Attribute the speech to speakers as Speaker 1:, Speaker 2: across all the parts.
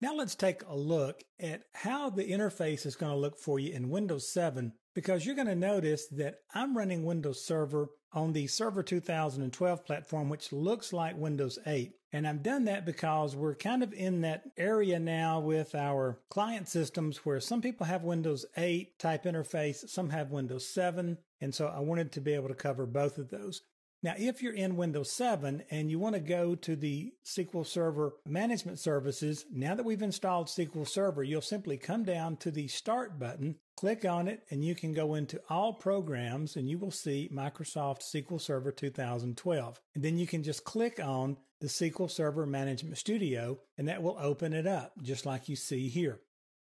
Speaker 1: Now let's take a look at how the interface is going to look for you in Windows 7 because you're going to notice that I'm running Windows Server on the Server 2012 platform, which looks like Windows 8. And I've done that because we're kind of in that area now with our client systems where some people have Windows 8 type interface, some have Windows 7. And so I wanted to be able to cover both of those. Now, if you're in Windows 7 and you want to go to the SQL Server management services, now that we've installed SQL Server, you'll simply come down to the Start button, click on it, and you can go into All Programs and you will see Microsoft SQL Server 2012. And then you can just click on the SQL Server Management Studio and that will open it up just like you see here.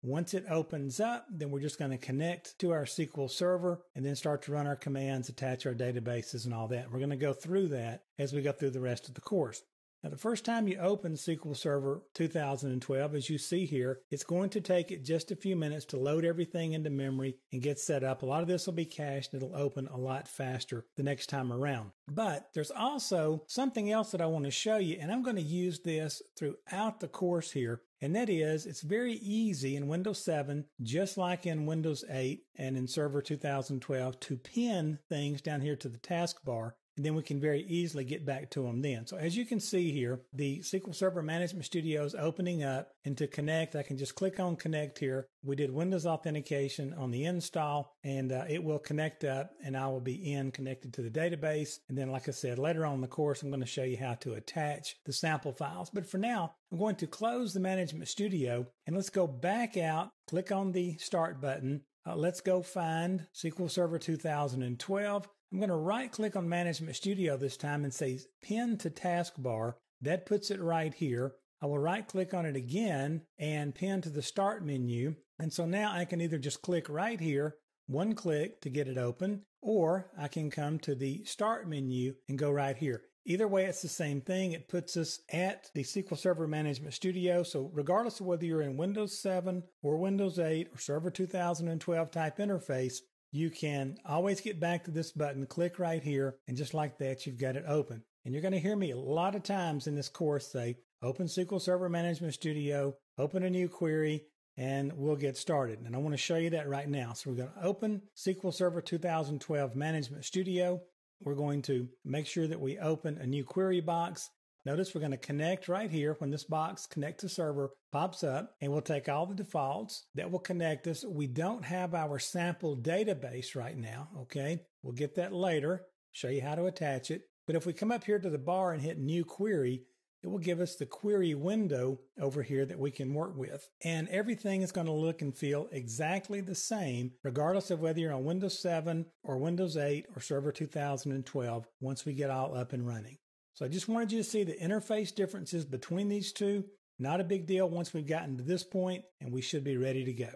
Speaker 1: Once it opens up, then we're just going to connect to our SQL server and then start to run our commands, attach our databases and all that. We're going to go through that as we go through the rest of the course. Now, the first time you open SQL Server 2012, as you see here, it's going to take it just a few minutes to load everything into memory and get set up. A lot of this will be cached and it'll open a lot faster the next time around. But there's also something else that I want to show you, and I'm going to use this throughout the course here. And that is, it's very easy in Windows 7, just like in Windows 8 and in Server 2012, to pin things down here to the taskbar and then we can very easily get back to them then. So as you can see here, the SQL Server Management Studio is opening up and to connect, I can just click on connect here. We did Windows authentication on the install and uh, it will connect up and I will be in connected to the database. And then, like I said, later on in the course, I'm going to show you how to attach the sample files. But for now, I'm going to close the Management Studio and let's go back out, click on the start button. Uh, let's go find SQL Server 2012. I'm going to right click on Management Studio this time and say Pin to Taskbar. That puts it right here. I will right click on it again and pin to the Start menu. And so now I can either just click right here, one click to get it open, or I can come to the Start menu and go right here. Either way, it's the same thing. It puts us at the SQL Server Management Studio. So regardless of whether you're in Windows 7 or Windows 8 or Server 2012 type interface, you can always get back to this button, click right here, and just like that, you've got it open. And you're going to hear me a lot of times in this course say, open SQL Server Management Studio, open a new query, and we'll get started. And I want to show you that right now. So we're going to open SQL Server 2012 Management Studio. We're going to make sure that we open a new query box Notice we're going to connect right here when this box connect to server pops up and we'll take all the defaults that will connect us. We don't have our sample database right now. Okay. We'll get that later, show you how to attach it. But if we come up here to the bar and hit new query, it will give us the query window over here that we can work with. And everything is going to look and feel exactly the same, regardless of whether you're on Windows 7 or Windows 8 or Server 2012 once we get all up and running. So I just wanted you to see the interface differences between these two. Not a big deal once we've gotten to this point, and we should be ready to go.